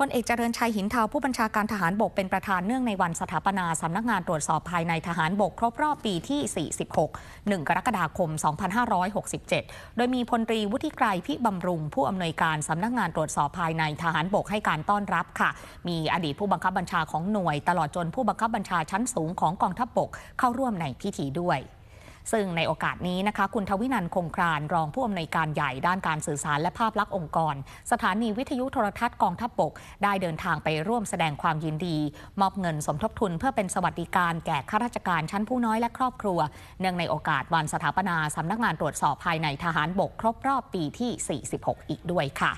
พลเอกเจริญชัยหินเทาผู้บัญชาการทหารบกเป็นประธานเนื่องในวันสถาปนาสำนักงานตรวจสอบภายในทหารบกครบรอบปีที่ 46 1 กรกฎาคม 2567 โดยมีพลตรีวุฒิไกรพิบำรุง ผู้อำนวยการสำนักงานตรวจสอบภายในทหารบกให้การต้อนรับค่ะ มีอดีตผู้บังคับบัญชาของหน่วย ตลอดจนผู้บังคับบัญชาชั้นสูงของกองทัพบกเข้าร่วมในพิธีด้วย ซึ่งในโอกาสนี้นะคะคุณทวินันคงครานรองผู้อำนวยการใหญ่ด้านการสื่อสารและภาพลักษณ์องค์กร สถานีวิทยุโทรทัศน์กองทัพบก ได้เดินทางไปร่วมแสดงความยินดี มอบเงินสมทบทุนเพื่อเป็นสวัสดิการแก่ข้าราชการชั้นผู้น้อยและครอบครัว เนื่องในโอกาสวันสถาปนาสำนักงานตรวจสอบภายในทหารบกครบรอบปีที่ 46 อีกด้วยค่ะ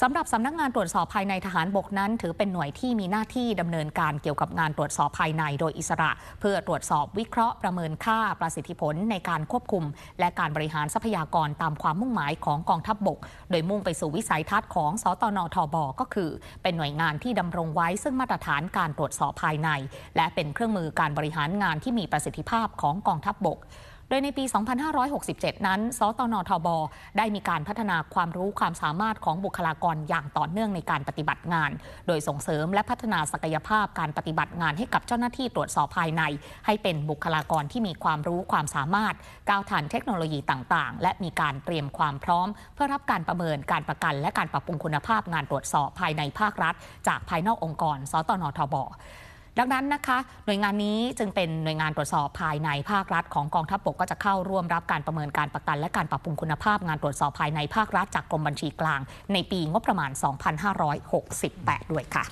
สำหรับสำนักงานตรวจสอบภายในทหารบกนั้น ถือเป็นหน่วยที่มีหน้าที่ดำเนินการเกี่ยวกับงานตรวจสอบภายในโดยอิสระ เพื่อตรวจสอบวิเคราะห์ประเมินค่าประสิทธิผลในการควบคุม และการบริหารทรัพยากรตามความมุ่งหมายของกองทัพบบก โดยมุ่งไปสู่วิสัยทัศน์ของสตนทบก็คือ เป็นหน่วยงานที่ดำรงไว้ซึ่งมาตรฐานการตรวจสอบภายใน และเป็นเครื่องมือการบริหารงานที่มีประสิทธิภาพของกองทัพบบก ดยในปี 2567 นั้น สตนทบ ได้มีการพัฒนาความรู้ความสามารถของบุคลากรอย่างต่อเนื่องในการปฏิบัติงาน โดยส่งเสริมและพัฒนาศักยภาพการปฏิบัติงานให้กับเจ้าหน้าที่ตรวจสอบภายใน ให้เป็นบุคลากรที่มีความรู้ความสามารถ ก้าวทันเทคโนโลยีต่างๆ และมีการเตรียมความพร้อม เพื่อรับการประเมินการประกัน และการปรับปรุงคุณภาพงานตรวจสอบภายในภาครัฐ จากภายนอกองค์กร สตนทบ ดังนั้นนะคะ หน่วยงานนี้จึงเป็นหน่วยงานตรวจสอบภายในภาครัฐ ของกองทัพบกก็จะเข้าร่วมรับการประเมินการประกัน และการปรับปรุงคุณภาพงานตรวจสอบภายในภาครัฐจากกรมบัญชีกลาง ในปีงบประมาณ 2568 ด้วยค่ะ